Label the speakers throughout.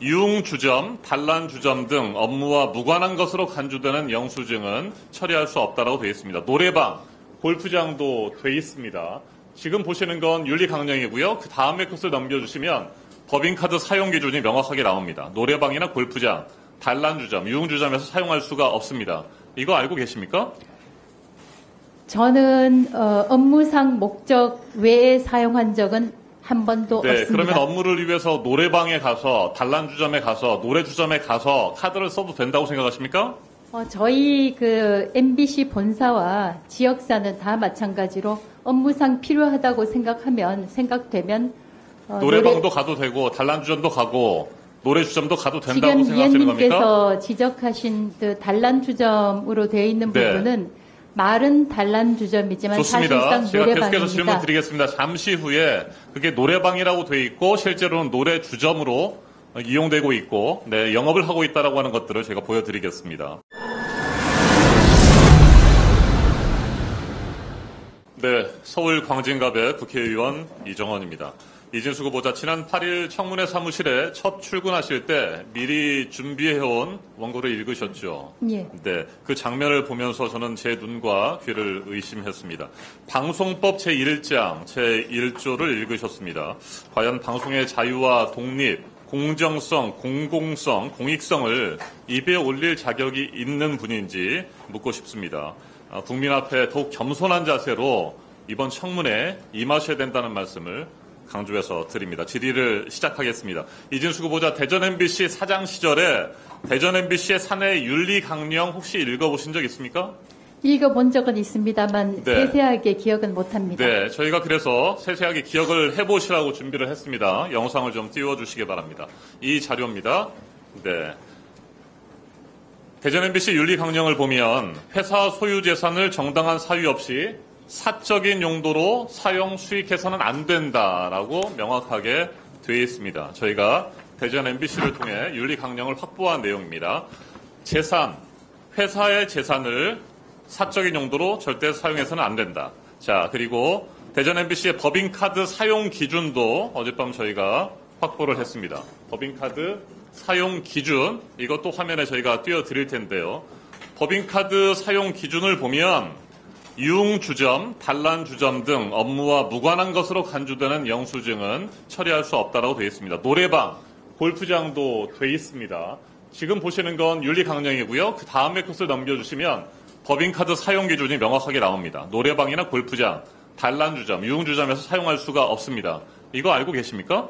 Speaker 1: 유흥주점, 단란주점 등 업무와 무관한 것으로 간주되는 영수증은 처리할 수 없다라고 되어 있습니다. 노래방, 골프장도 돼 있습니다. 지금 보시는 건 윤리 강령이고요. 그 다음에 것을 넘겨주시면 법인카드 사용 기준이 명확하게 나옵니다. 노래방이나 골프장, 단란주점, 유흥주점에서 사용할 수가 없습니다. 이거 알고 계십니까?
Speaker 2: 저는 어, 업무상 목적 외에 사용한 적은 한 번도
Speaker 1: 네,
Speaker 2: 없습니다.
Speaker 1: 그러면 업무를 위해서 노래방에 가서 단란 주점에 가서 노래 주점에 가서 카드를 써도 된다고 생각하십니까?
Speaker 2: 어, 저희 그 MBC 본사와 지역사는 다 마찬가지로 업무상 필요하다고 생각하면 생각되면 어,
Speaker 1: 노래방도
Speaker 2: 노래-
Speaker 1: 가도 되고 단란 주점도 가고 노래 주점도 가도 된다고
Speaker 2: 지금
Speaker 1: 생각하시는 겁니까?
Speaker 2: 위원님께서 지적하신 그 단란 주점으로 되어 있는
Speaker 1: 네.
Speaker 2: 부분은 말은 단란주점이지만
Speaker 1: 좋습니다.
Speaker 2: 사실상
Speaker 1: 제가 계속해서 질문
Speaker 2: 노래방입니다.
Speaker 1: 드리겠습니다. 잠시 후에 그게 노래방이라고 돼 있고 실제로는 노래 주점으로 이용되고 있고 네, 영업을 하고 있다라고 하는 것들을 제가 보여드리겠습니다. 네, 서울 광진갑의 국회의원 이정원입니다. 이진수 후보자 지난 8일 청문회 사무실에 첫 출근하실 때 미리 준비해온 원고를 읽으셨죠.
Speaker 2: 예.
Speaker 1: 네, 그 장면을 보면서 저는 제 눈과 귀를 의심했습니다. 방송법 제1장, 제1조를 읽으셨습니다. 과연 방송의 자유와 독립, 공정성, 공공성, 공익성을 입에 올릴 자격이 있는 분인지 묻고 싶습니다. 아, 국민 앞에 더욱 겸손한 자세로 이번 청문회에 임하셔야 된다는 말씀을 강조해서 드립니다. 질의를 시작하겠습니다. 이진수 후보자 대전 MBC 사장 시절에 대전 MBC의 사내 윤리 강령 혹시 읽어보신 적 있습니까?
Speaker 2: 읽어본 적은 있습니다만
Speaker 1: 네.
Speaker 2: 세세하게 기억은 못합니다.
Speaker 1: 네, 저희가 그래서 세세하게 기억을 해보시라고 준비를 했습니다. 영상을 좀 띄워주시기 바랍니다. 이 자료입니다. 네. 대전 MBC 윤리 강령을 보면 회사 소유 재산을 정당한 사유 없이 사적인 용도로 사용 수익해서는 안 된다라고 명확하게 되어 있습니다. 저희가 대전 MBC를 통해 윤리 강령을 확보한 내용입니다. 재산, 회사의 재산을 사적인 용도로 절대 사용해서는 안 된다. 자, 그리고 대전 MBC의 법인카드 사용 기준도 어젯밤 저희가 확보를 했습니다. 법인카드 사용 기준, 이것도 화면에 저희가 띄워드릴 텐데요. 법인카드 사용 기준을 보면 유흥주점, 단란주점 등 업무와 무관한 것으로 간주되는 영수증은 처리할 수 없다라고 되어 있습니다. 노래방, 골프장도 돼 있습니다. 지금 보시는 건 윤리 강령이고요. 그 다음에 것을 넘겨주시면 법인카드 사용 기준이 명확하게 나옵니다. 노래방이나 골프장, 단란주점, 유흥주점에서 사용할 수가 없습니다. 이거 알고 계십니까?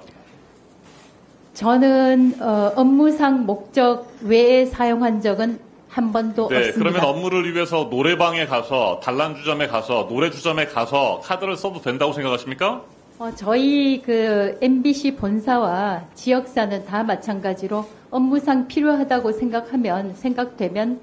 Speaker 2: 저는 어, 업무상 목적 외에 사용한 적은 한 번도
Speaker 1: 네,
Speaker 2: 없습니다.
Speaker 1: 그러면 업무를 위해서 노래방에 가서 단란 주점에 가서 노래 주점에 가서 카드를 써도 된다고 생각하십니까?
Speaker 2: 어, 저희 그 MBC 본사와 지역사는 다 마찬가지로 업무상 필요하다고 생각하면 생각되면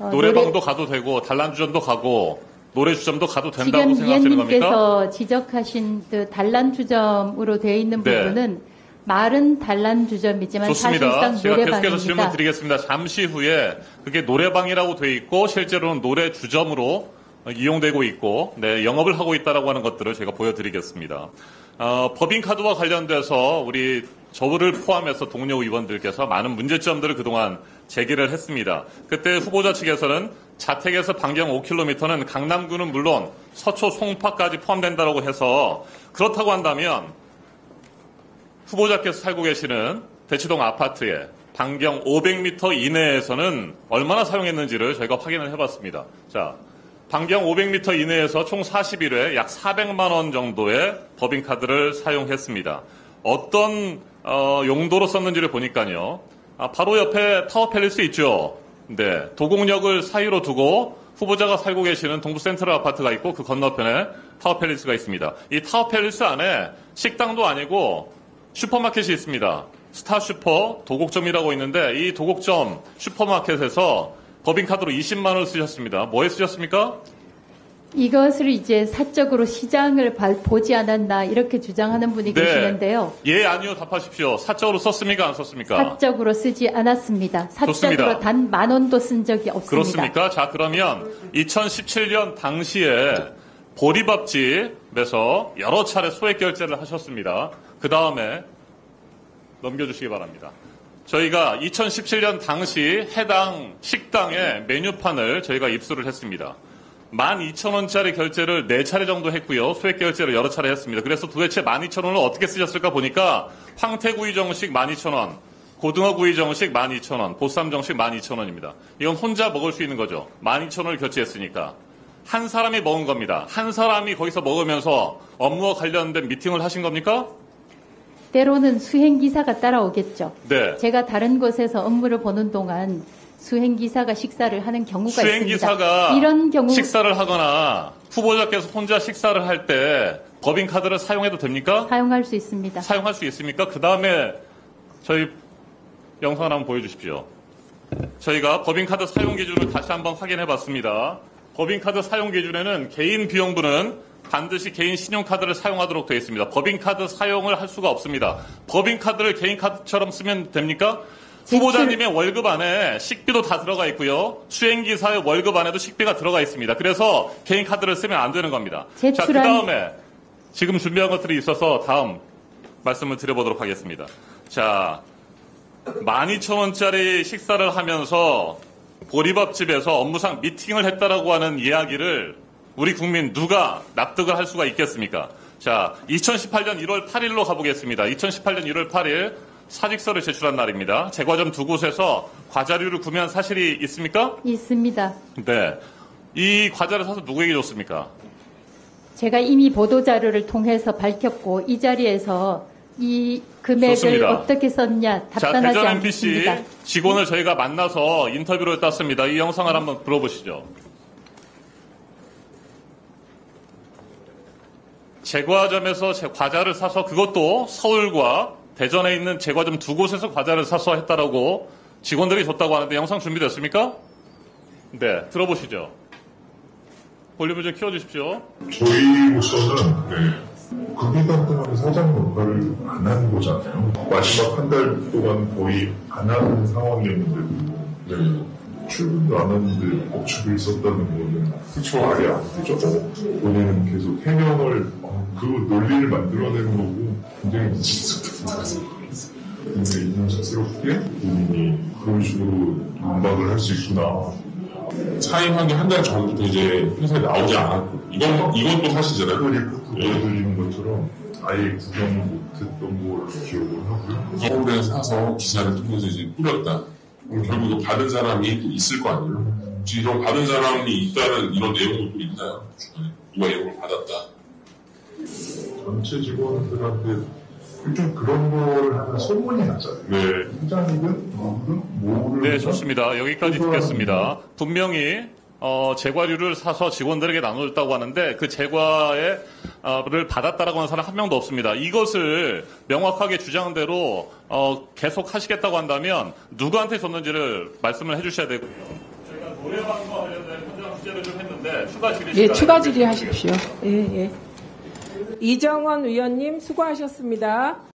Speaker 2: 어,
Speaker 1: 노래방도
Speaker 2: 노래-
Speaker 1: 가도 되고 단란 주점도 가고 노래 주점도 가도 된다고
Speaker 2: 지금
Speaker 1: 생각하시는 겁니까?
Speaker 2: 위원님께서 지적하신 그 단란 주점으로 되어 있는
Speaker 1: 네.
Speaker 2: 부분은 말은 단란주점이지만
Speaker 1: 좋습니다.
Speaker 2: 사실상
Speaker 1: 제가 계속해서 질문
Speaker 2: 노래방입니다.
Speaker 1: 드리겠습니다. 잠시 후에 그게 노래방이라고 돼 있고 실제로는 노래 주점으로 이용되고 있고 네, 영업을 하고 있다라고 하는 것들을 제가 보여드리겠습니다. 어, 법인카드와 관련돼서 우리 저를 포함해서 동료 의원들께서 많은 문제점들을 그동안 제기를 했습니다. 그때 후보자 측에서는 자택에서 반경 5km는 강남구는 물론 서초 송파까지 포함된다고 해서 그렇다고 한다면 후보자께서 살고 계시는 대치동 아파트에 반경 500m 이내에서는 얼마나 사용했는지를 저희가 확인을 해봤습니다. 자, 반경 500m 이내에서 총 40일에 약 400만 원 정도의 법인카드를 사용했습니다. 어떤 어, 용도로 썼는지를 보니까요. 아, 바로 옆에 타워 팰리스 있죠. 네, 도곡역을 사이로 두고 후보자가 살고 계시는 동부 센트럴 아파트가 있고 그 건너편에 타워 팰리스가 있습니다. 이 타워 팰리스 안에 식당도 아니고 슈퍼마켓이 있습니다. 스타 슈퍼 도곡점이라고 있는데 이 도곡점 슈퍼마켓에서 법인카드로 20만 원을 쓰셨습니다. 뭐에 쓰셨습니까?
Speaker 2: 이것을 이제 사적으로 시장을 발- 보지 않았나 이렇게 주장하는 분이 계시는데요.
Speaker 1: 예, 아니요. 답하십시오. 사적으로 썼습니까? 안 썼습니까?
Speaker 2: 사적으로 쓰지 않았습니다. 사적으로. 단 만 원도 쓴 적이 없습니다.
Speaker 1: 그렇습니까? 자, 그러면 2017년 당시에 보리밥집에서 여러 차례 소액 결제를 하셨습니다. 그 다음에 넘겨주시기 바랍니다. 저희가 2017년 당시 해당 식당의 메뉴판을 저희가 입수를 했습니다. 12,000원짜리 결제를 4차례 정도 했고요. 소액 결제를 여러 차례 했습니다. 그래서 도대체 12,000원을 어떻게 쓰셨을까 보니까 황태구이 정식 12,000원, 고등어구이 정식 12,000원, 보쌈 정식 12,000원입니다. 이건 혼자 먹을 수 있는 거죠. 12,000원을 결제했으니까. 한 사람이 먹은 겁니다. 한 사람이 거기서 먹으면서 업무와 관련된 미팅을 하신 겁니까?
Speaker 2: 때로는 수행기사가 따라오겠죠.
Speaker 1: 네.
Speaker 2: 제가 다른 곳에서 업무를 보는 동안 수행기사가 식사를 하는 경우가
Speaker 1: 수행기사가
Speaker 2: 있습니다. 이런 경우
Speaker 1: 식사를 하거나 후보자께서 혼자 식사를 할 때 법인카드를 사용해도 됩니까?
Speaker 2: 사용할 수 있습니다.
Speaker 1: 사용할 수 있습니까? 그 다음에 저희 영상을 한번 보여주십시오. 저희가 법인카드 사용 기준을 다시 한번 확인해 봤습니다. 법인카드 사용 기준에는 개인 비용분은 반드시 개인 신용카드를 사용하도록 되어 있습니다. 법인카드 사용을 할 수가 없습니다. 법인카드를 개인카드처럼 쓰면 됩니까? 후보자님의 월급 안에 식비도 다 들어가 있고요. 수행기사의 월급 안에도 식비가 들어가 있습니다. 그래서 개인카드를 쓰면 안 되는 겁니다. 자, 그
Speaker 2: 제출한-
Speaker 1: 다음에 지금 준비한 것들이 있어서 다음 말씀을 드려보도록 하겠습니다. 자, 12,000원짜리 식사를 하면서 보리밥집에서 업무상 미팅을 했다라고 하는 이야기를 우리 국민 누가 납득을 할 수가 있겠습니까? 자, 2018년 1월 8일로 가보겠습니다. 2018년 1월 8일 사직서를 제출한 날입니다. 제과점 두 곳에서 과자류를 구매한 사실이 있습니까?
Speaker 2: 있습니다.
Speaker 1: 네. 이 과자를 사서 누구에게 줬습니까?
Speaker 2: 제가 이미 보도자료를 통해서 밝혔고 이 자리에서 이 금액을
Speaker 1: 좋습니다.
Speaker 2: 어떻게 썼냐
Speaker 1: 자,
Speaker 2: 답변하지
Speaker 1: 대전 MBC. 직원을 저희가 만나서 인터뷰를 땄습니다. 이 영상을 한번 들어보시죠. 제과점에서 제 과자를 사서 그것도 서울과 대전에 있는 제과점 두 곳에서 과자를 사서 했다라고 직원들이 줬다고 하는데 영상 준비됐습니까? 네, 들어보시죠. 볼륨을 좀 키워주십시오.
Speaker 3: 저희로서는 네, 극비단 동안 사장 역할을 안한 거잖아요. 마지막 한 달 동안 거의 안 하는 상황이었는데 네, 출근도 안 하는데 법칙을 썼다는 거는 그쵸 말이 안 되죠. 본인은 계속 해명을 어, 그 논리를 만들어내는 거고 굉장히 생각했어요. 근데 인상스럽게 본인이 그런 식으로 반박을 할 수 있구나.
Speaker 4: 사임하기 한달 전부터 이제 회사에 나오지 않았고 이건 이것도 사실이잖아요.
Speaker 3: 그 리포트 보여드리는 것처럼 아예 구경 못했던 걸 기억을 하고요.
Speaker 4: 서울에 사서 기사를 통해서 이제 뿌렸다. 그럼 결국 이거 받은 사람이 또 있을 거 아니에요. 지금 이런 받은 사람이 있다는 이런 내용도 또 있나요? 누가 이런 걸 받았다.
Speaker 3: 전체 직원들한테 좀 그런 걸 하면 소문이 나잖아요.
Speaker 4: 네.
Speaker 3: 회장이든 누구든 모르는
Speaker 1: 네, 좋습니다. 여기까지 듣겠습니다. 분명히 어, 제과류를 사서 직원들에게 나눠줬다고 하는데 그 제과를 받았다라고 하는 사람 한 명도 없습니다. 이것을 명확하게 주장대로 어, 계속 하시겠다고 한다면 누구한테 줬는지를 말씀을 해주셔야 되고요. 저희가 노래방과 관련된 현장 취재를 좀 했는데 추가 질의
Speaker 5: 예, 추가 질의 하십시오. 예, 예. 이정원 의원님 수고하셨습니다.